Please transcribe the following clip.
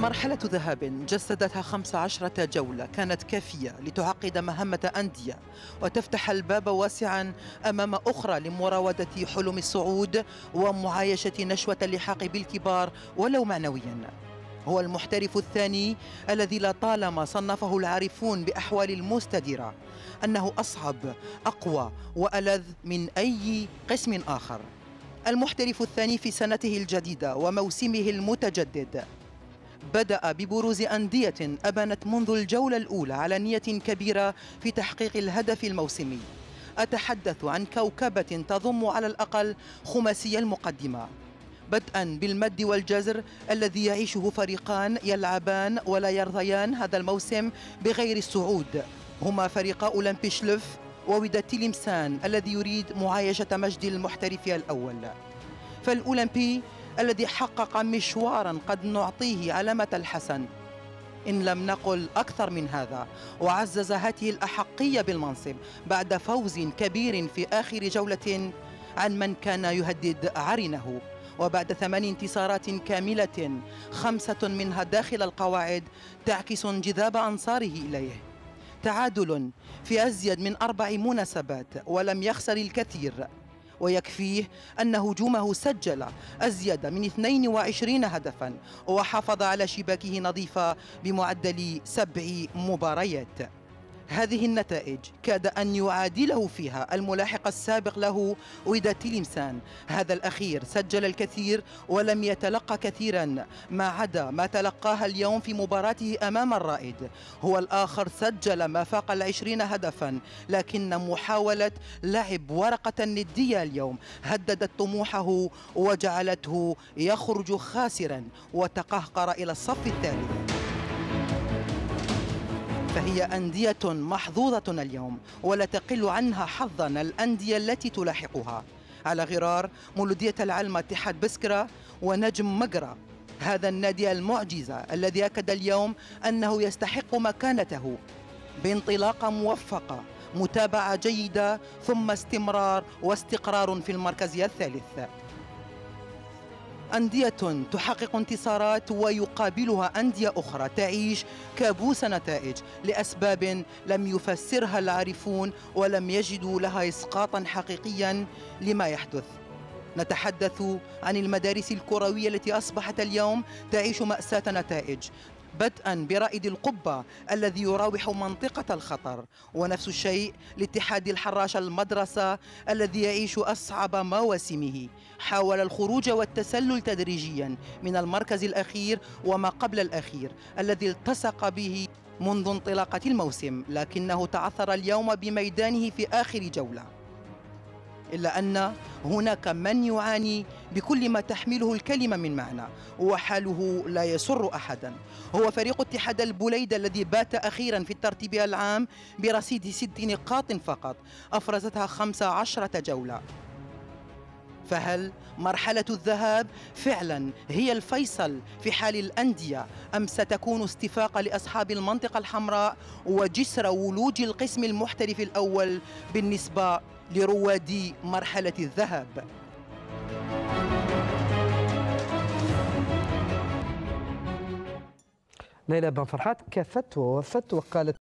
مرحلة ذهاب جسدتها 15 جولة كانت كافية لتعقد مهمة أندية وتفتح الباب واسعا أمام أخرى لمراودة حلم الصعود ومعايشة نشوة اللحاق بالكبار ولو معنويا. هو المحترف الثاني الذي لطالما صنفه العارفون بأحوال المستديرة أنه أصعب أقوى وألذ من أي قسم آخر. المحترف الثاني في سنته الجديدة وموسمه المتجدد بدأ ببروز أندية أبانت منذ الجولة الأولى على نية كبيرة في تحقيق الهدف الموسمي. أتحدث عن كوكبة تضم على الأقل خماسي المقدمة. بدءا بالمد والجزر الذي يعيشه فريقان يلعبان ولا يرضيان هذا الموسم بغير الصعود. هما فريقا أولمبي شلوف ووداد تيليمسان الذي يريد معايشة مجد المحترف الأول. فالأولمبي الذي حقق مشوارا قد نعطيه علامة الحسن. إن لم نقل أكثر من هذا وعزز هذه الأحقية بالمنصب بعد فوز كبير في آخر جولة عن من كان يهدد عرنه وبعد ثمان انتصارات كاملة خمسة منها داخل القواعد تعكس انجذاب أنصاره إليه. تعادل في أزيد من أربع مناسبات ولم يخسر الكثير. ويكفيه أن هجومه سجل أزيد من 22 هدفا وحافظ على شباكه نظيفة بمعدل سبع مباريات. هذه النتائج كاد أن يعادله فيها الملاحق السابق له ويدا تيليمسان. هذا الأخير سجل الكثير ولم يتلقى كثيرا ما عدا ما تلقاها اليوم في مباراته أمام الرائد. هو الآخر سجل ما فاق العشرين هدفا لكن محاولة لعب ورقة ندية اليوم. هددت طموحه وجعلته يخرج خاسرا وتقهقر إلى الصف الثالث. فهي أندية محظوظة اليوم ولا تقل عنها حظا الأندية التي تلاحقها. على غرار مولودية العلم اتحاد بسكرة ونجم مقرة هذا النادي المعجزة الذي أكد اليوم أنه يستحق مكانته. بانطلاقة موفقة متابعة جيدة ثم استمرار واستقرار في المركز الثالث. أندية تحقق انتصارات ويقابلها أندية أخرى تعيش كابوس نتائج لأسباب لم يفسرها العارفون ولم يجدوا لها إسقاطا حقيقيا لما يحدث. نتحدث عن المدارس الكروية التي أصبحت اليوم تعيش مأساة نتائج. بدءا برائد القبة الذي يراوح منطقة الخطر ونفس الشيء لاتحاد الحراش المدرسة الذي يعيش أصعب مواسمه. حاول الخروج والتسلل تدريجيا من المركز الأخير وما قبل الأخير الذي التصق به منذ انطلاقة الموسم لكنه تعثر اليوم بميدانه في آخر جولة. إلا أن هناك من يعاني بكل ما تحمله الكلمة من معنى وحاله لا يسر أحدا. هو فريق اتحاد البوليد الذي بات أخيرا في الترتيب العام برصيد ست نقاط فقط أفرزتها خمس عشرة جولة. فهل مرحلة الذهاب فعلا هي الفيصل في حال الأندية أم ستكون استفاقة لأصحاب المنطقة الحمراء وجسر ولوج القسم المحترف الأول بالنسبة لرواد مرحلة الذهب ليلى بن فرحات كفت ووفت وقالت